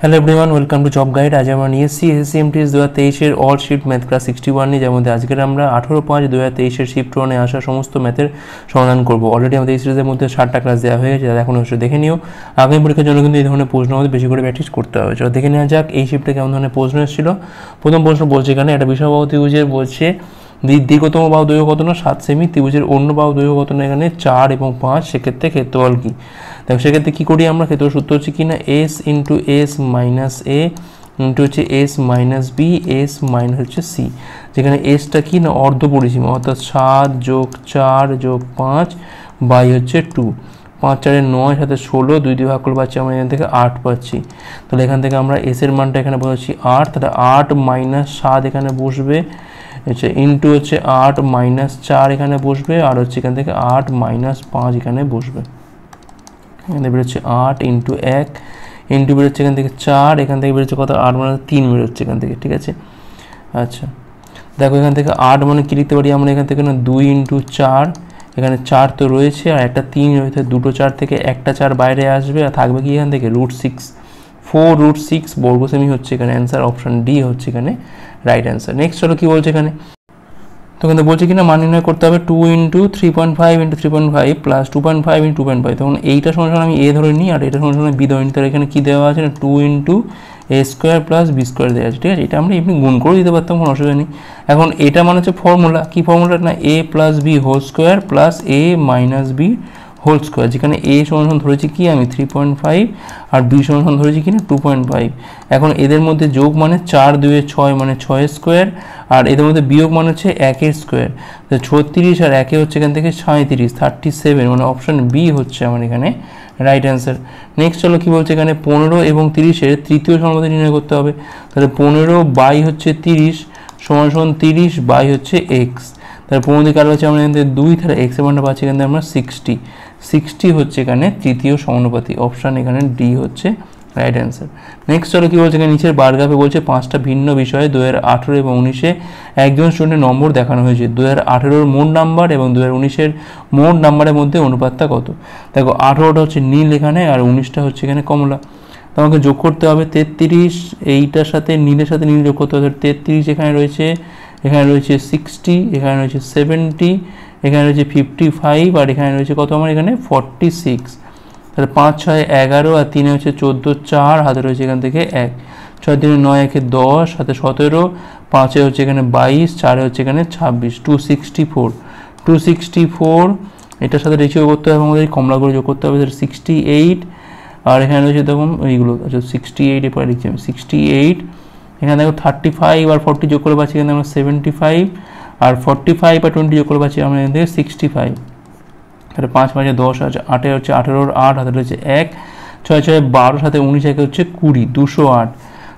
Hello everyone welcome to job guide আজ আমরা নিয়ে এসেছি এসএসসি এমটিএস দু হাজার তেইশের all shift math class sixty one নিয়ে, যার মধ্যে আজকের আমরা আঠেরো পাঁচ দু হাজার তেইশের শিফট ওয়ানে আসা সমস্ত ম্যাথের সমাধান করব। অলরেডি আমাদের এই সিরিজের মধ্যে ষাটটা ক্লাস দেওয়া হয়ে গেছে এখন অবশ্যই দেখে নিও। আগামী পরীক্ষার জন্য কিন্তু এই ধরনের প্রশ্ন আমাদের বেশি করে প্র্যাকটিস করতে হবে। চলো দেখে নেওয়া যাক এই শিফটে কেমন ধরনের প্রশ্ন এসেছিল। প্রথম প্রশ্ন বলছে এখানে, একটা বিষয়বাহু ত্রিভুজের বলছে দীর্ঘতম বাহু দৈর্ঘ্য কত না সাত সেমি ত্রিভুজের অন্য বাহু দৈর্ঘ্য কত না এখানে চার এবং পাঁচ, সেক্ষেত্রে ক্ষেত্রফল কি? দেখো, সেক্ষেত্রে কী করি আমরা? ক্ষেত্র সূত্র হচ্ছে কি না? S into S minus A into হচ্ছে S minus B S minus হচ্ছে সি যেখানে এসটা কি না? অর্ধ পরিসীমা অর্থাৎ সাত যোগ চার যোগ পাঁচ বাই হচ্ছে টু পাঁচ চারে নয়, সাথে ষোলো, দুই দুই ভাগ করে পাচ্ছি আমরা এখান থেকে আট পাচ্ছি। তাহলে এখান থেকে আমরা এসের মানটা এখানে বসাচ্ছি আট, তাহলে আট মাইনাস সাত এখানে বসবে হচ্ছে ইন্টু হচ্ছে আট মাইনাস চার এখানে বসবে আর হচ্ছে এখান থেকে আট মাইনাস পাঁচ এখানে বসবে। এখানে বেরোচ্ছে আট ইন্টু এক ইন্টু বেরোচ্ছে এখান থেকে চার, এখান থেকে বেরোচ্ছে কত? আট মানে তিন বেরোচ্ছে এখান থেকে, ঠিক আছে? আচ্ছা দেখো এখান থেকে আট মানে কী লিখতে পারি আমরা? এখান থেকে না দুই ইন্টু চার, এখানে চার তো রয়েছে আর একটা তিন রয়েছে, দুটো চার থেকে একটা চার বাইরে আসবে আর থাকবে কি এখান থেকে? Root six four root six বর্গ সেমি হচ্ছে এখানে অ্যান্সার অপশন ডি হচ্ছে এখানে রাইট অ্যান্সার নেক্সট হলো কী বলছে এখানে? তো কিন্তু বলছে কিনা, মান নির্ণয় করতে হবে two into three point five into three point five plus two point five into two point five তখন এইটা সমান সমান আমি এ ধরে নিই আর এটা সমান সমান বি ধরে নিই। তাহলে এখানে কী দেওয়া আছে না? Two into A square plus B square দেওয়া আছে। ঠিক আছে? এটা আমরা এমনি গুণ করে দিতে পারতাম, কোনো অসুবিধা নেই। এখন এটা মানে হচ্ছে ফর্মুলা কী ফর্মুলা না A plus B whole square plus A minus B whole square, যেখানে এ সমান ধরেছি কি আমি? থ্রি পয়েন্ট ফাইভ আর বি সমান ধরেছি কি না টু পয়েন্ট ফাইভ এখন এদের মধ্যে যোগ মানে চার দুয়ে ছয় মানে ছয় স্কোয়ার, আর এদের মধ্যে বিয়োগ মানে হচ্ছে একের স্কোয়ার। তো ছত্রিশ আর একে হচ্ছে এখান থেকে সাঁত্রিশ থার্টি সেভেন মানে অপশান বি হচ্ছে আমার এখানে রাইট অ্যান্সার নেক্সট হলো কী বলছে এখানে? পনেরো এবং তিরিশের তৃতীয় সমাধান নির্ণয় করতে হবে। তাহলে পনেরো বাই হচ্ছে তিরিশ সমান সমান তিরিশ বাই হচ্ছে এক্স তাহলে পনেরো দিকে আরও হচ্ছে আমরা এখান থেকে দুই, তাহলে এক্স মানটা পাচ্ছি এখান থেকে আমরা সিক্সটি সিক্সটি হচ্ছে এখানে তৃতীয় সমানুপাতি। অপশান এখানে ডি হচ্ছে রাইট অ্যান্সার নেক্সট হলো কী বলছে এখানে? নিচের বারগ্রাফে বলছে পাঁচটা ভিন্ন বিষয়ে দু হাজার আঠেরো এবং উনিশে একজন স্টুডেন্টের নম্বর দেখানো হয়েছে। দু হাজার আঠেরোর মোট নাম্বার এবং দু হাজার উনিশের মোট নাম্বারের মধ্যে অনুপাতটা কত? দেখো, আঠেরোটা হচ্ছে নীল এখানে আর উনিশটা হচ্ছে এখানে কমলা। তোমাকে যোগ করতে হবে তেত্রিশ, এইটার সাথে নীলের সাথে নীল যোগ করতে হবে। তেত্রিশ এখানে রয়েছে এখানে রয়েছে সিক্সটি এখানে রয়েছে সেভেন্টি এখানে রয়েছে ফিফটি ফাইভ আর এখানে রয়েছে কত আমার এখানে? ফর্টি সিক্স তাহলে পাঁচ, ছয়, এগারো আর তিনে হচ্ছে চোদ্দ, চার, হাতে রয়েছে এখান থেকে এক। ছয়, তিনে নয়, একে দশ, হাতে সতেরো। পাঁচে হচ্ছে এখানে বাইশ, চারে হচ্ছে এখানে ছাব্বিশ। Two sixty four two sixty four এটার সাথে রেশিও করতে হবে, আমাদের কমলাগুলো যোগ করতে হবে সিক্সটি এইট আর এখানে রয়েছে দেখুন এইগুলো আচ্ছা সিক্সটি এইট এরপরে লিখছি আমি সিক্সটি এইট এখানে দেখো থার্টি ফাইভ আর ফর্টি যোগ করে পাচ্ছি, এখানে আমরা সেভেন্টি ফাইভ আর ফর্টি ফাইভ আর টোয়েন্টি যোগ করে পাচ্ছি আমরা এখান থেকে সিক্সটি ফাইভ তাহলে পাঁচ পাঁচে দশ আছে, আটে হচ্ছে আঠেরোর আট, হাতে রয়েছে এক। ছয় ছয় বারো সাথে উনিশ একে হচ্ছে কুড়ি, দুশো আট।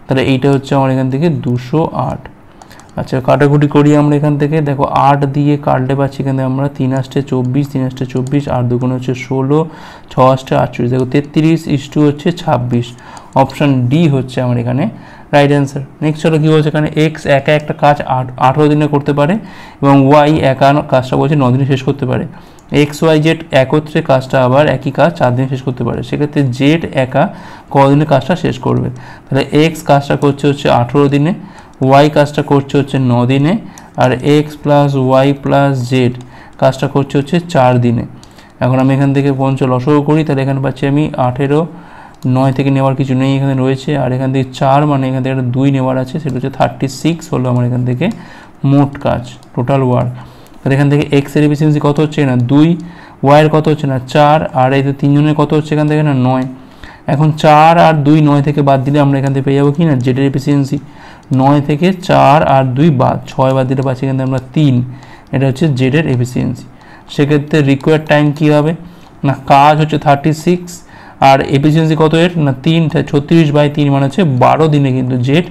তাহলে এইটা হচ্ছে আমার এখান থেকে দুশো আট। আচ্ছা কাটাকুটি করি আমরা এখান থেকে। দেখো, আট দিয়ে কাটলে পাচ্ছি এখানে আমরা তিন আসটে চব্বিশ, তিন আসটে চব্বিশ আর দুগুণ হচ্ছে ষোলো, ছ আসটে আটচল্লিশ। দেখো তেত্রিশ ইস্টু হচ্ছে ছাব্বিশ। অপশান ডি হচ্ছে আমার এখানে রাইট অ্যান্সার নেক্সট হলো কী বলছে এখানে? এক্স একা একটা কাজ আট আঠেরো দিনে করতে পারে এবং ওয়াই একা কাজটা বলছে দিনে শেষ করতে পারে। এক্স ওয়াই জেড একত্রে কাজটা আবার একই কাজ চার দিনে শেষ করতে পারে। সেক্ষেত্রে জেড একা কদিনে কাজটা শেষ করবে? তাহলে এক্স কাজটা করছে হচ্ছে আঠেরো দিনে ওয়াই কাজটা করছে হচ্ছে ন দিনে আর X plus Y plus Z কাজটা করছে হচ্ছে চার দিনে। এখন আমি এখান থেকে পঞ্চ লসও করি, তাহলে এখানে পাচ্ছি আমি আঠেরো নয় থেকে নেওয়ার কিছু নেই এখানে রয়েছে। আর এখান থেকে চার মানে এখান থেকে একটা দুই নেওয়ার আছে, সেটা হচ্ছে থার্টি সিক্স হলো আমার এখান থেকে মোট কাজ টোটাল ওয়ার্ক তাহলে এখান থেকে এক্সের এফিসিয়েন্সি কত হচ্ছে না দুই। ওয়াইয়ের কত হচ্ছে না? চার। আর এই তিনজনের কত হচ্ছে এখান থেকে না? নয়। এখন চার আর দুই নয় থেকে বাদ দিলে আমরা এখান থেকে পেয়ে যাব কি না? জেডের এফিসিয়েন্সি নয় থেকে চার আর দুই বাদ, ছয় বাদ দিলে পাচ্ছি এখান থেকে আমরা তিন। এটা হচ্ছে জেডের এফিসিয়েন্সি সেক্ষেত্রে রিকোয়ার্ড টাইম কী হবে? না, কাজ হচ্ছে থার্টি সিক্স আর এফিসিয়েন্সি কত এর? না, তিন ছত্রিশ বাই তিন মানে হচ্ছে বারো দিনে কিন্তু জেড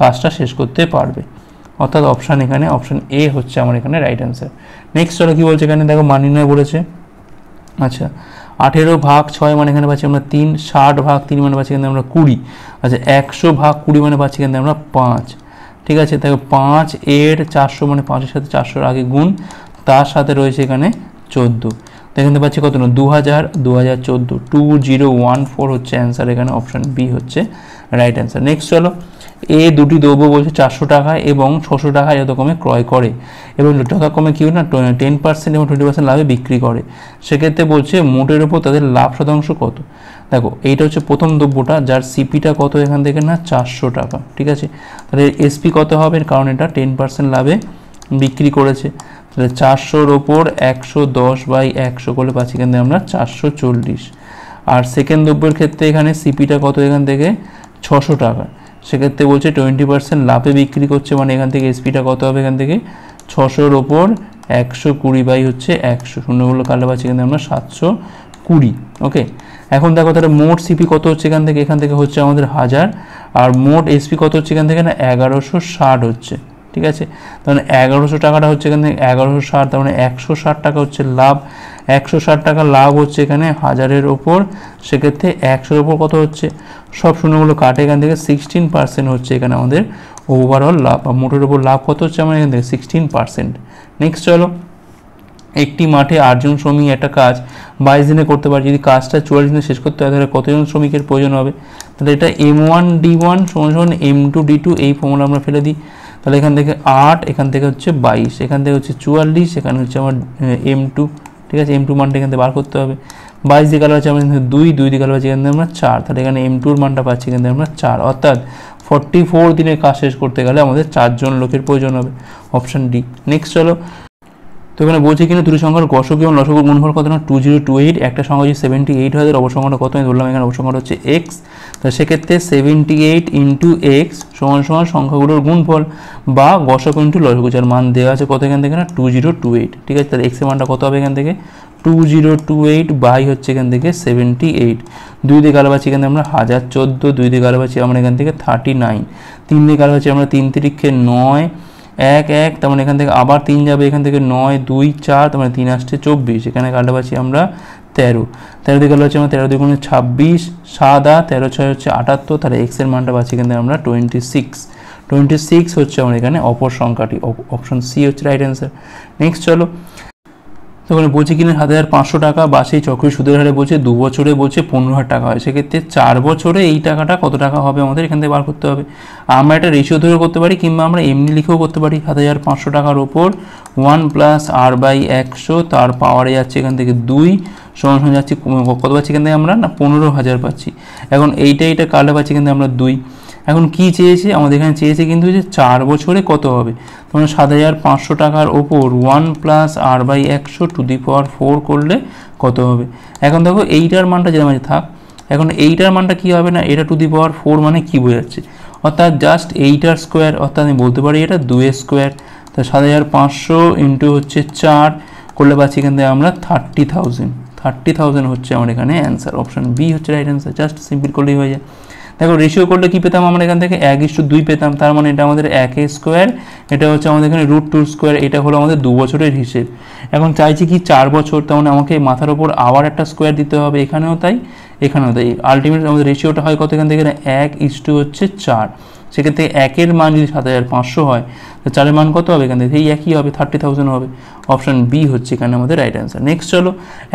কাজটা শেষ করতে পারবে। অর্থাৎ অপশান এখানে অপশান এ হচ্ছে আমার এখানে রাইট অ্যান্সার নেক্সট হলো কী বলছে এখানে? দেখো, মান নির্ণয় বলেছে। আচ্ছা আঠেরো ভাগ ছয় মানে এখানে পাচ্ছি আমরা তিন, ষাট ভাগ তিন মানে পাচ্ছি কিন্তু আমরা কুড়ি। আচ্ছা একশো ভাগ কুড়ি মানে পাচ্ছি কিন্তু আমরা পাঁচ। ঠিক আছে দেখো পাঁচ এর চারশো মানে পাঁচের সাথে চারশোর আগে গুণ, তার সাথে রয়েছে এখানে চোদ্দ। এখানে পাচ্ছি কত না? দু হাজার দু হাজার চোদ্দ টু জিরো ওয়ান ফোর হচ্ছে অ্যান্সার এখানে অপশান বি হচ্ছে রাইট অ্যান্সার নেক্সট চলো, এ দুটি দ্রব্য বলছে চারশো টাকা এবং ছশো টাকা যথাক্রমে ক্রয় করে। এবং যথাক্রমে কী না? টেন পার্সেন্ট এবং টোয়েন্টি পার্সেন্ট লাভে বিক্রি করে। সেক্ষেত্রে বলছে মোটের ওপর তাদের লাভ শতাংশ কত? দেখো, এইটা হচ্ছে প্রথম দ্রব্যটা, যার সিপিটা কত এখান থেকে না? চারশো টাকা, ঠিক আছে? তাহলে এসপি কত হবে? কারণ এটা টেন পার্সেন্ট লাভে বিক্রি করেছে। তাহলে চারশোর ওপর একশো দশ বাই একশো করলে পাচ্ছি এখান থেকে আমরা চারশো চল্লিশ। আর সেকেন্ড দ্রব্যের ক্ষেত্রে এখানে সিপিটা কত এখান থেকে? ছশো টাকা। সেক্ষেত্রে বলছে টোয়েন্টি পার্সেন্ট লাভে বিক্রি করছে মানে এখান থেকে এসপিটা কত হবে এখান থেকে? ছশোর ওপর একশো কুড়ি বাই হচ্ছে একশো। শূন্যগুলো কাটলে পাচ্ছি এখান থেকে আমরা সাতশো কুড়ি ওকে এখন দেখো তাহলে মোট সিপি কত হচ্ছে এখান থেকে? এখান থেকে হচ্ছে আমাদের হাজার। আর মোট এসপি কত হচ্ছে এখান থেকে? না, এগারোশো ষাট হচ্ছে। ঠিক আছে? তাহলে এগারোশো টাকাটা হচ্ছে এখানে এগারোশো ষাট, তার মানে একশো ষাট টাকা হচ্ছে লাভ। একশো ষাট টাকা লাভ হচ্ছে এখানে হাজারের ওপর। সেক্ষেত্রে একশোর ওপর কত হচ্ছে? সব শূন্যগুলো কাটে এখান থেকে সিক্সটিন পার্সেন্ট হচ্ছে এখানে আমাদের ওভারঅল লাভ। বা মোটের ওপর লাভ কত হচ্ছে? আমার এখান থেকে সিক্সটিন পার্সেন্ট নেক্সট চলো। একটি মাঠে আটজন শ্রমিক একটা কাজ। বাইশ দিনে করতে পারে। যদি কাজটা চুয়াল্লিশ দিনে শেষ করতে হয়, তাহলে কতজন শ্রমিকের প্রয়োজন হবে? তাহলে এটা এম ওয়ান ডি ওয়ান সমান এম টু ডি টু এই ফর্মুলা আমরা ফেলে দিই। তাহলে এখান থেকে আট, এখান থেকে হচ্ছে বাইশ, এখান থেকে হচ্ছে চুয়াল্লিশ, এখানে হচ্ছে আমার এম টু ঠিক আছে? এম টু মানটা এখান থেকে বার করতে হবে। বাইশ দিকে আলো আছে আমাদের দুই দুই দিকে আলো আছে এখান থেকে আমরা চার। তাহলে এখানে এম টুর মানটা পাচ্ছি, এখান থেকে আমরা চার। অর্থাৎ ফর্টি ফোর দিনের কাজ শেষ করতে গেলে আমাদের চারজন লোকের প্রয়োজন হবে অপশান ডি নেক্সট চলো। এখানে বলছে কিনা, দুটি সংখ্যার গসক এবং লসক গুণফল কত না? টু জিরো টু এইট একটা সংখ্যা যদি সেভেন্টি এইট হয় তার অবসংখ্যাটা কত? আমি ধরলাম এখানে অবসংখ্যাটা হচ্ছে এক্স তা সেক্ষেত্রে সেভেন্টি এইট ইন্টু এক্স সমান সমান সংখ্যাগুলোর গুণফল বা গসক ইন্টু লসক যার মান দেওয়া আছে কত এখান থেকে না? টু জিরো টু এইট ঠিক আছে, তাহলে এক্সের মানটা কত হবে এখান থেকে? Two zero two eight by হচ্ছে এখান থেকে সেভেন্টি এইট দুই দিকে আলো পাচ্ছি এখান থেকে আমরা হাজার চোদ্দ, দুই দিকে আলো পাচ্ছি আমরা এখান থেকে থার্টি নাইন তিন দিকে আলো পাচ্ছি আমরা তিন তিরিক্ষে নয়। এক এক, তার মানে এখান থেকে আবার তিন যাবে, এখান থেকে নয়, দুই, চার, তার মানে তিন আসছে চব্বিশ, এখানে কাটা পাচ্ছি আমরা তেরো। তেরো দিকে হচ্ছে আমরা তেরো দিকে ছাব্বিশ, সাত সাদা তেরো ছয় হচ্ছে আটাত্তর, তাহলে এক্সের মানটা পাচ্ছি এখান থেকে আমরা টোয়েন্টি সিক্স টোয়েন্টি সিক্স হচ্ছে আমার এখানে অপর সংখ্যাটি অপশন সি হচ্ছে রাইট অ্যান্সার নেক্সট চলো তখন বলছে কিনা সাত হাজার পাঁচশো টাকা বা সেই চক্রী সুদের হারে বলছে, দু বছরে বলছে পনেরো হাজার টাকা হয়। সেক্ষেত্রে চার বছরে এই টাকাটা কত টাকা হবে আমাদের এখান থেকে বার করতে হবে। আমরা একটা রেশিও ধরে করতে পারি, কিংবা আমরা এমনি লিখেও করতে পারি, সাত হাজার পাঁচশো টাকার ওপর ওয়ান প্লাস আর বাই একশো, তার পাওয়ারে যাচ্ছে এখান থেকে দুই, সমান সমান যাচ্ছি, কত পাচ্ছি এখান থেকে আমরা? না, পনেরো হাজার পাচ্ছি। এখন এইটা এইটা কালে পাচ্ছি এখান থেকে আমরা দুই। এখন কি চেয়েছে? আমাদের এখানে চেয়েছে কিন্তু যে চার বছরে কত হবে? তখন সাত হাজার পাঁচশো টাকার ওপর ওয়ান প্লাস আর বাই একশো টু দি পাওয়ার ফোর করলে কত হবে? এখন দেখো এইটার মানটা যেটা মাঝে থাক। এখন এইটার মানটা কি হবে না? এটা টু দি পাওয়ার ফোর মানে কি বোঝাচ্ছে? অর্থাৎ জাস্ট এইটার স্কোয়ার অর্থাৎ আমি বলতে পারি এটা দুয়ের স্কোয়ার তা সাত হাজার পাঁচশো ইন্টু হচ্ছে চার, করলে পাচ্ছি এখান থেকে আমরা থার্টি থাউজেন্ড থার্টি থাউজেন্ড হচ্ছে আমার এখানে অ্যান্সার অপশান বি হচ্ছে রাইট অ্যান্সার জাস্ট সিম্পল করলেই হয়ে যায়। দেখো রেশিও করলে কি পেতাম আমরা এখান থেকে? এক ইস্টু দুই পেতাম, তার মানে এটা আমাদের এক স্কোয়ার, এটা হচ্ছে আমাদের এখানে রুট টু স্কোয়ার এটা হলো আমাদের দু বছরের হিসেব। এখন চাইছি কি চার বছর, তার মানে আমাকে মাথার ওপর আবার একটা স্কোয়ার দিতে হবে, এখানেও তাই এখানেও তাই। আলটিমেট আমাদের রেশিওটা হয় কত এখান থেকে? এক ইস্টু হচ্ছে চার। সেক্ষেত্রে একের মান যদি সাত হাজার পাঁচশো হয়, তো চারের মান কত হবে এখান থেকে? এই একই হবে থার্টি থাউজেন্ড হবে। অপশান বি হচ্ছে এখানে আমাদের রাইট অ্যান্সার নেক্সট চলো,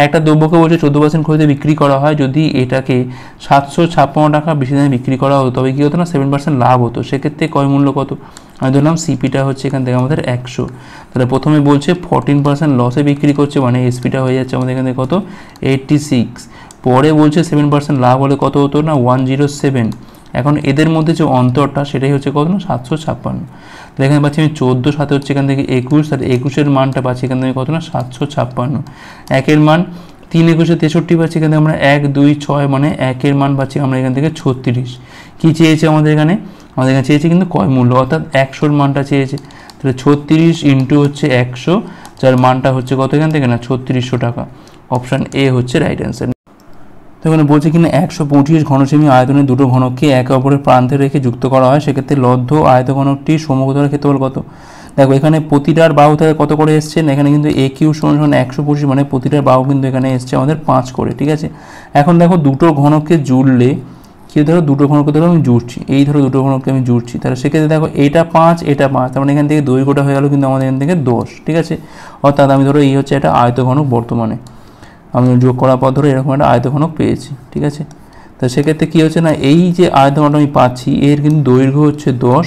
একটা দ্রব্যকে বলছে চোদ্দ পার্সেন্ট খরিদে বিক্রি করা হয়, যদি এটাকে সাতশো ছাপ্পান্ন টাকা বেশি দামে বিক্রি করা হতো, তবে কী হতো না? সেভেন পার্সেন্ট লাভ হতো। সেক্ষেত্রে কয় মূল্য কত? আমি ধরলাম সিপিটা হচ্ছে এখান থেকে আমাদের একশো। তাহলে প্রথমে বলছে ফোরটিন পার্সেন্ট লসে বিক্রি করছে মানে এসপিটা হয়ে যাচ্ছে আমাদের এখান থেকে কত? এইটটি সিক্স পরে বলছে সেভেন পার্সেন্ট লাভ হলে কত হতো না? ওয়ান জিরো সেভেন এখন এদের মধ্যে যে অন্তরটা সেটাই হচ্ছে কত না সাতশো ছাপ্পান্ন। তাহলে এখানে পাচ্ছি আমি চোদ্দ সাথে হচ্ছে এখান থেকে একুশ, তাহলে একুশের মানটা পাচ্ছি এখান থেকে কত না সাতশো ছাপ্পান্ন। একের মান তিন একুশে তেষট্টি পাচ্ছি এখান থেকে আমরা এক, দুই, ছয় মানে একের মান পাচ্ছি আমরা এখান থেকে ছত্রিশ। কী চেয়েছে আমাদের এখানে? আমাদের এখানে চেয়েছে কিন্তু কয় মূল্য? অর্থাৎ একশোর মানটা চেয়েছে। তাহলে ছত্রিশ ইন্টু হচ্ছে একশো, যার মানটা হচ্ছে কত এখান থেকে? না, ছত্রিশশো টাকা। অপশান এ হচ্ছে রাইট অ্যান্সার। এখানে বলছে কিনা, একশো পঁচিশ ঘনসেমি আয়তনের দুটো ঘনককে একে অপরের প্রান্তে রেখে যুক্ত করা হয়, সেক্ষেত্রে লব্ধ আয়তঘনকটির সমগ্রতার ক্ষেত্রফল কত? দেখো, এখানে প্রতিটার বাহু থেকে কত করে এসছে? এখানে কিন্তু এ কিউ সমান সমান একশো পঁচিশ মানে প্রতিটার বাহু কিন্তু এখানে এসছে আমাদের পাঁচ করে, ঠিক আছে? এখন দেখো, দুটো ঘনককে জুড়লে কি ধরো, দুটো ঘনককে ধরো আমি জুড়ছি, এই ধরো দুটো ঘনককে আমি জুড়ছি, তাহলে সেক্ষেত্রে দেখো, এটা পাঁচ এটা পাঁচ, তার মানে এখান থেকে দৈর্ঘ্যটা হয়ে গেলো কিন্তু আমাদের এখান থেকে দশ, ঠিক আছে? অর্থাৎ আমি ধরো এই হচ্ছে একটা আয়তঘনক বর্তমানে। আমি যোগ করার পর ধরে এরকম একটা আয়তঘনক পেয়েছি, ঠিক আছে? তো সেক্ষেত্রে কী হচ্ছে না, এই যে আয়তঘনকটা আমি পাচ্ছি, এর কিন্তু দৈর্ঘ্য হচ্ছে দশ,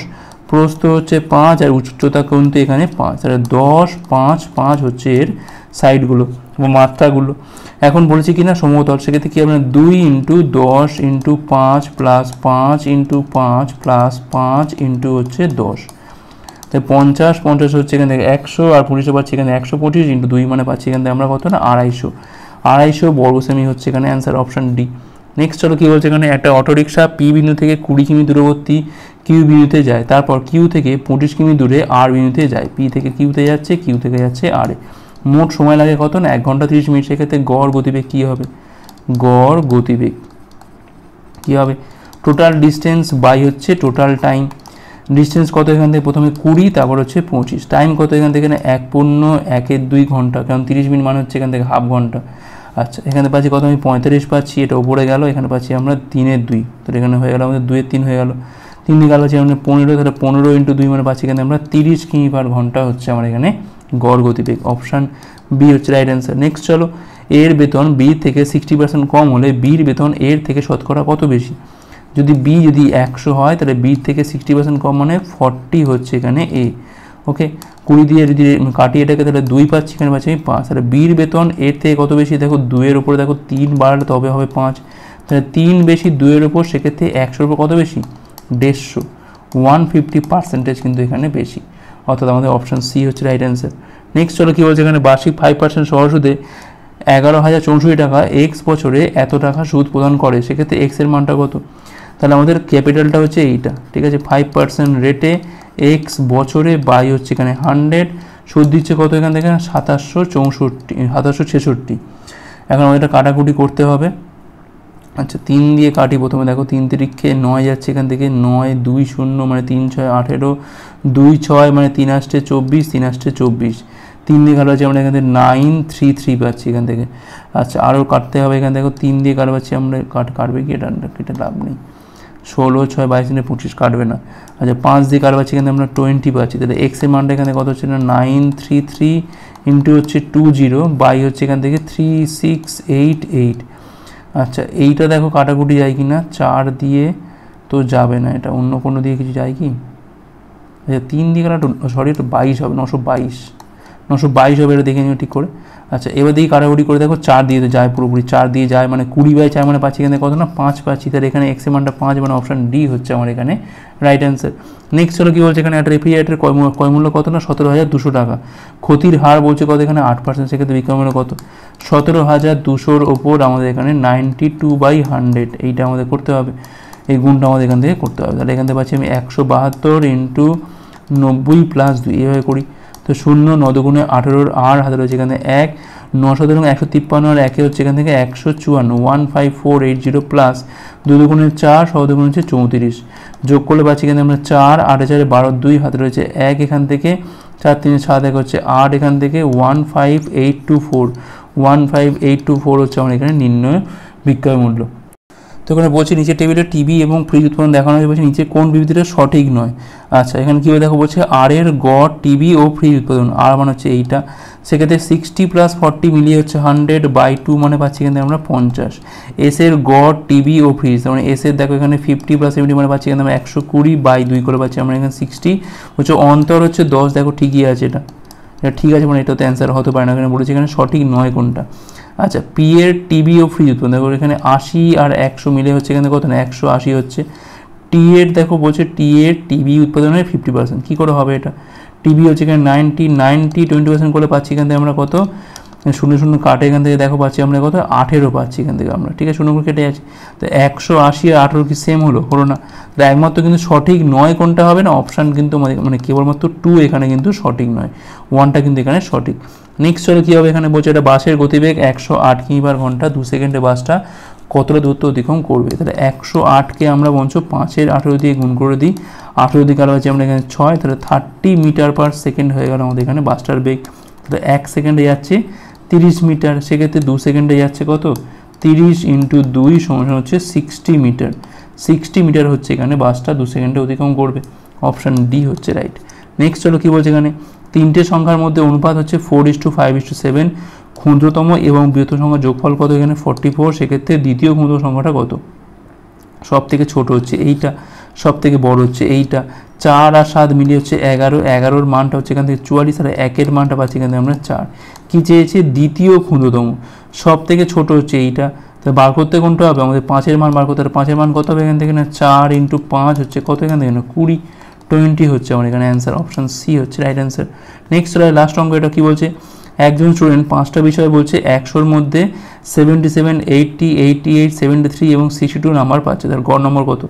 প্রস্থ হচ্ছে পাঁচ, আর উচ্চতা কিন্তু এখানে পাঁচ। তাহলে দশ, পাঁচ পাঁচ হচ্ছে এর সাইডগুলো বা মাত্রাগুলো। এখন বলেছি কি না সমতল, সেক্ষেত্রে কী হবে না, দুই ইন্টু দশ ইন্টু পাঁচ প্লাস পাঁচ ইন্টু পাঁচ প্লাস পাঁচ ইন্টু হচ্ছে দশ। তাই পঞ্চাশ পঞ্চাশ হচ্ছে এখান থেকে একশো, আর পঁচিশে পাচ্ছি এখানে একশো পঁচিশ ইন্টু দুই মানে পাচ্ছি এখান থেকে আমরা কত না, আড়াইশো। আড়াইশো বর্গ সেমি হচ্ছে এখানে অ্যান্সার অপশান ডি নেক্সট চলো কী বলছে এখানে? একটা অটোরিকশা পি বিন্দু থেকে কুড়ি কিমি দূরবর্তী কিউ বিন্দুতে যায়। তারপর কিউ থেকে পঁচিশ কিমি দূরে আর বিন্দুতে যায়। পি থেকে কিউতে যাচ্ছে কিউ থেকে যাচ্ছে আরে মোট সময় লাগে কত না? এক ঘণ্টা তিরিশ মিনিট। সেক্ষেত্রে গড় গতিবেগ কী হবে? গড় গতিবেগ কী হবে? টোটাল ডিস্টেন্স বাই হচ্ছে টোটাল টাইম ডিস্টেন্স কত এখান থেকে? প্রথমে কুড়ি, তারপর হচ্ছে পঁচিশ। টাইম কত এখান থেকে? না, এক পূর্ণ একের দুই ঘণ্টা। কারণ তিরিশ মিনিট মানে হচ্ছে এখান থেকে হাফ ঘণ্টা। আচ্ছা এখানে পাচ্ছি কত? আমি পঁয়তাল্লিশ পাচ্ছি, এটা উপরে গেল। এখানে পাচ্ছি আমরা তিনের দুই। তো এখানে হয়ে গেল আমাদের দুয়ের তিন হয়ে গেল। তিন দিকে গেল হচ্ছে আমরা পনেরো, তাহলে পনেরো ইন্টু দুই মানে পাচ্ছি এখানে আমরা তিরিশ কিমি পার ঘণ্টা হচ্ছে আমার এখানে গড় গতিবেগ। অপশান বি হচ্ছে রাইট অ্যান্সার নেক্সট চলো এর বেতন বি থেকে সিক্সটি পার্সেন্ট কম হলে বির বেতন এর থেকে শতকরা কত বেশি? যদি বি যদি একশো হয়, তাহলে বি থেকে সিক্সটি পার্সেন্ট কম মানে ফর্টি হচ্ছে এখানে এ ওকে কুড়ি দিয়ে যদি কাটিয়ে এটাকে তাহলে দুই পাচ্ছি, এখানে পাচ্ছি আমি পাঁচ। তাহলে বির বেতন এর থেকে কত বেশি? দেখো, দুইয়ের উপরে দেখো তিন বাড়লে তবে হবে পাঁচ। তাহলে তিন বেশি দুইয়ের উপর, সেক্ষেত্রে একশোর উপর কত বেশি? দেড়শো। ওয়ান ফিফটি পার্সেন্টেজ কিন্তু এখানে বেশি। অর্থাৎ আমাদের অপশান সি হচ্ছে রাইট অ্যান্সার নেক্সট চলো কী বলছে এখানে? বার্ষিক ফাইভ পার্সেন্ট সহসুদে এগারো হাজার চৌষট্টি টাকা এক্স বছরে এত টাকা সুদ প্রদান করে, সেক্ষেত্রে এক্সের মানটা কত? তাহলে আমাদের ক্যাপিটালটা হচ্ছে এইটা, ঠিক আছে? ফাইভ পার্সেন্ট রেটে এক্স বছরে বাই হচ্ছে এখানে হান্ড্রেড সুদ দিচ্ছে কত এখান থেকে? সাতাশশো চৌষট্টি, সাতাশশো ছেষট্টি। এখন আমাদের এটা কাটাকুটি করতে হবে। আচ্ছা তিন দিয়ে কাটি প্রথমে, দেখো, তিন তিরিক্ষে নয় যাচ্ছে এখান থেকে, নয়, দুই শূন্য মানে তিন, ছয়, আঠেরো, দুই, ছয় মানে তিন আসছে চব্বিশ, তিন আসছে চব্বিশ। তিন দিয়ে কাটা আমরা এখান থেকে নাইন থ্রি থ্রি পাচ্ছি এখান থেকে। আচ্ছা আরও কাটতে হবে এখান থেকে, তিন দিয়ে কাটা পাচ্ছি আমরা, কাট, কাটবে কি? এটা কেটে লাভ নেই। ষোলো, ছয়, বাইশ দিনে পঁচিশ কাটবে না। আচ্ছা পাঁচ দিয়ে কাটবে এখানে আমরা টোয়েন্টি পাচ্ছি। তাহলে এক্সের মানটা এখানে কত হচ্ছে না? নাইন, থ্রি থ্রি ইন্টু হচ্ছে টু, জিরো, বাই হচ্ছে এখান থেকে থ্রি, সিক্স, এইট এইট। আচ্ছা এইটা দেখো কাটাকুটি যায় কি না চার দিয়ে তো যাবে না এটা। অন্য কোনো দিয়ে কিছু যায় কি? আচ্ছা তিন দিয়ে কাটা সরি এটা বাইশ হবে, নশো বাইশ। নশো বাইশ হবে এটা দেখে নিও ঠিক করে। আচ্ছা এবার দিয়ে কাটাকুটি করে দেখো, চার দিয়ে তো যায় পুরোপুরি, চার দিয়ে যায় মানে কুড়ি বাই চার মানে পাচ্ছি এখানে কত না? পাঁচ পাচ্ছি। তাহলে এখানে এক্স মানটা পাঁচ মানে অপশান ডি হচ্ছে আমার এখানে রাইট অ্যান্সার নেক্সট হলো কী বলছে এখানে? একটা রেফ্রিজারেটার কয় মূল্য কত না? সতেরো হাজার দুশো টাকা। ক্ষতির হার বলছে কত এখানে? আট পার্সেন্ট সেক্ষেত্রে বিক্রয় মূল্য কত? সতেরো হাজার দুশোর ওপর আমাদের এখানে নাইনটি টু বাই হান্ড্রেড এইটা আমাদের করতে হবে। এই গুণটা আমাদের এখান থেকে করতে হবে। তাহলে এখান থেকে পাচ্ছি আমি একশো বাহাত্তর ইন্টু নব্বই প্লাস দুই। এভাবে করি। তো শূন্য, নদগুণে আঠেরোর আর হাতে রয়েছে এখানে এক, নশো ধরুন একশো তিপ্পান্ন আর একে হচ্ছে এখান থেকে একশো চুয়ান্ন one five four eight zero plus দু দুগুণে চার, সহ দুগুণ হচ্ছে চৌত্রিশ। যোগ করলে পাচ্ছি এখানে আমরা চার, আট চারে বারো দুই হাতে রয়েছে এক এখান থেকে, চার তিন সাত এক হচ্ছে আট এখান থেকে one five eight two four one five eight two four হচ্ছে আমার এখানে নির্ণয় বিক্রয় মূল্য। তো এখানে বলছে নিচে টেবিলে টিভি এবং ফ্রিজ উৎপাদন দেখানো হয়েছে, বলছে নিচে কোন বিবৃতিটা সঠিক নয়। আচ্ছা এখানে কীভাবে দেখো বলছে আর এর গড় টিভি ও ফ্রিজ উৎপাদন আর মানে হচ্ছে এইটা। সেক্ষেত্রে সিক্সটি প্লাস ফর্টি মিলিয়ে হচ্ছে হান্ড্রেড বাই টু মানে পাচ্ছি কিন্তু আমরা পঞ্চাশ। এস এর গড় টিভি ও ফ্রিজ মানে এস এর দেখো এখানে ফিফটি প্লাস সেভেন্টি মানে পাচ্ছি কিন্তু আমরা একশো কুড়ি বাই দুই করে পাচ্ছি, আমরা এখানে সিক্সটি হচ্ছে অন্তর হচ্ছে দশ, দেখো ঠিকই আছে এটা। এটা ঠিক আছে মানে এটা তো অ্যান্সার হতে পারে না, এখানে বলেছি এখানে সঠিক নয় কোনটা। আচ্ছা পি এর টিবি ও ফ্রিজ উৎপাদন, দেখো এখানে আশি আর একশো মিলে হচ্ছে এখানে কত না, একশো আশি হচ্ছে। টি এর, দেখো বলছে টি এর টিবি উৎপাদনের ফিফটি পার্সেন্ট কী করে হবে এটা? টিবি হচ্ছে এখানে নাইনটি নাইনটি টোয়েন্টি পার্সেন্ট করে পাচ্ছি এখান থেকে আমরা কত? শূন্য শূন্য কাটে এখান থেকে দেখো পাচ্ছি আমরা কত? আঠেরো পাচ্ছি এখান থেকে আমরা। ঠিক আছে শূন্য কেটে যাচ্ছি। তো একশো আশি আর আঠেরো কি সেম হলো? হলো না। তো একমাত্র কিন্তু সঠিক নয় কোনটা হবে না? অপশান কিন্তু আমাদের মানে কেবলমাত্র টু এখানে কিন্তু সঠিক নয়। ওয়ানটা কিন্তু এখানে সঠিক। নেক্সট চলো কী হবে? এখানে বলছে এটা বাসের গতিবেগ একশো আট কিমি পার ঘণ্টা, দু সেকেন্ডে বাসটা কতটা দূরত্ব অতিক্রম করবে? তাহলে একশো আটকে আমরা বঞ্চ, পাঁচের আঠেরো দিয়ে গুণ করে দিই। আঠেরো দিয়ে কারও আছে আমরা এখানে ছয়, তাহলে থার্টি মিটার পার সেকেন্ড হয়ে গেল আমাদের এখানে বাসটার বেগ তাহলে এক সেকেন্ডে যাচ্ছে তিরিশ মিটার সেক্ষেত্রে দু সেকেন্ডে যাচ্ছে কত? তিরিশ ইন্টু দুই সমান হচ্ছে সিক্সটি মিটার সিক্সটি মিটার হচ্ছে এখানে বাসটা দু সেকেন্ডে অতিক্রম করবে। অপশান ডি হচ্ছে রাইট নেক্সট চলো কী বলছে এখানে? তিনটে সংখ্যার মধ্যে অনুপাত হচ্ছে four is to five is to seven ক্ষুদ্রতম এবং বৃহত্তম সংখ্যার যোগফল কত এখানে? ফর্টি ফোর সেক্ষেত্রে দ্বিতীয় ক্ষুদ্র সংখ্যাটা কত? সব থেকে ছোট হচ্ছে এইটা সব থেকে বড় হচ্ছে এইটা। চার আর সাত মিলিয়ে হচ্ছে এগারো, এগারোর মানটা হচ্ছে এখান থেকে চুয়াল্লিশ আর একের মানটা পাচ্ছি এখান থেকে আমরা চার। কী চেয়েছে? দ্বিতীয় ক্ষুদ্রতম। সব থেকে ছোট হচ্ছে এইটা তো বার করতে কোনটা হবে? আমাদের পাঁচের মান বার করতে হবে, পাঁচের মান কত হবে এখান থেকে? না চার ইন্টু পাঁচ হচ্ছে কত এখান থেকে? না কুড়ি। টোয়েন্টি হচ্ছে আমার এখানে অ্যান্সার অপশান সি হচ্ছে রাইট অ্যান্সার নেক্সট লাস্ট অঙ্ক এটা কী বলছে? একজন স্টুডেন্ট পাঁচটা বিষয় বলছে, একশোর মধ্যে seventy seven eighty eighty eight seventy three এবং সিক্সটি টু নাম্বার পাচ্ছে, তার গড় নম্বর কত?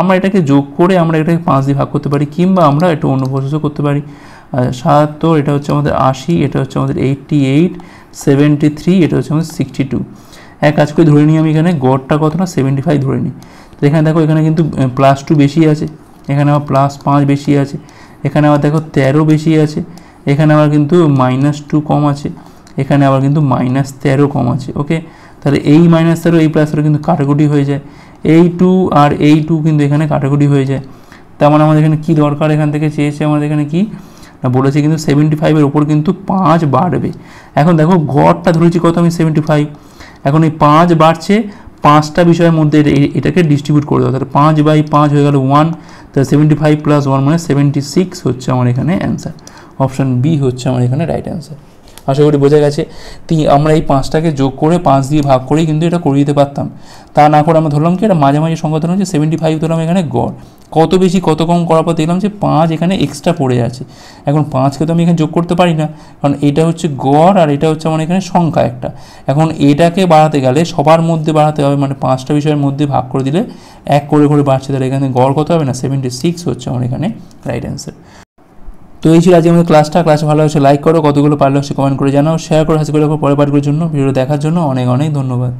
আমরা এটাকে যোগ করে আমরা এটাকে পাঁচ দিয়ে ভাগ করতে পারি, কিংবা আমরা একটু অন্য প্রসেসও করতে পারি। সাতাত্তর এটা হচ্ছে আমাদের আশি, এটা হচ্ছে আমাদের এইটটি এইট সেভেন্টি থ্রি এটা হচ্ছে আমাদের সিক্সটি টু এক কাজ করে ধরে নিই আমি এখানে, গড়টা কত না সেভেন্টি ফাইভ ধরে নিই। তো এখানে দেখো, এখানে কিন্তু প্লাস টু বেশি আছে, এখানে আবার প্লাস পাঁচ বেশি আছে, এখানে আবার দেখো তেরো বেশি আছে এখানে আবার কিন্তু মাইনাস টু কম আছে, এখানে আবার কিন্তু মাইনাস তেরো কম আছে ওকে তাহলে এই মাইনাস তেরো, এই প্লাস তেরো কিন্তু কাটাকুটি হয়ে যায়। এই টু আর এই টু কিন্তু এখানে কাটাকুটি হয়ে যায়। তার মানে আমাদের এখানে কী দরকার এখান থেকে চেয়েছে? আমাদের এখানে কি? না, বলেছে কিন্তু সেভেন্টি ফাইভের ওপর কিন্তু পাঁচ বাড়বে। এখন দেখো, গড়টা ধরেছি কত আমি? সেভেন্টি ফাইভ এখন এই পাঁচ বাড়ছে, পাঁচটা বিষয়ের মধ্যে এটাকে ডিস্ট্রিবিউট করে দেওয়া তাহলে পাঁচ বাই পাঁচ হয়ে গেল ওয়ান তাহলে সেভেন্টি ফাইভ প্লাস ওয়ান মানে সেভেন্টি সিক্স হচ্ছে আমার এখানে অ্যান্সার অপশান বি হচ্ছে আমার এখানে রাইট অ্যান্সার আশা করি বোঝা গেছে। তিন, আমরা এই পাঁচটাকে যোগ করে পাঁচ দিয়ে ভাগ করেই কিন্তু এটা করিয়ে দিতে পারতাম। তা না করে আমরা ধরলাম কি এটা মাঝামাঝি সংখ্যা ধরলাম যে সেভেন্টি ফাইভ ধরলাম এখানে গড়। কত বেশি, কত কম করার পর দেখলাম যে পাঁচ এখানে এক্সট্রা পড়ে আছে এখন পাঁচকে তো আমি এখানে যোগ করতে পারি না। কারণ এটা হচ্ছে গড় আর এটা হচ্ছে আমার এখানে সংখ্যা একটা। এখন এটাকে বাড়াতে গেলে সবার মধ্যে বাড়াতে হবে মানে পাঁচটা বিষয়ের মধ্যে ভাগ করে দিলে এক করে করে বাড়ছে, তাহলে এখানে গড় কত হবে না? সেভেন্টি সিক্স হচ্ছে আমার এখানে রাইট অ্যান্সার তো এই ছিল আজকে আমাদের ক্লাসটা ক্লাস ভালো হয়েছে লাইক করো, কতগুলো পারলে হচ্ছে কমেন্ট করে জানাও। শেয়ার করো, হাসি করে পরে পাঠগুলোর জন্য। ভিডিও দেখার জন্য অনেক অনেক ধন্যবাদ।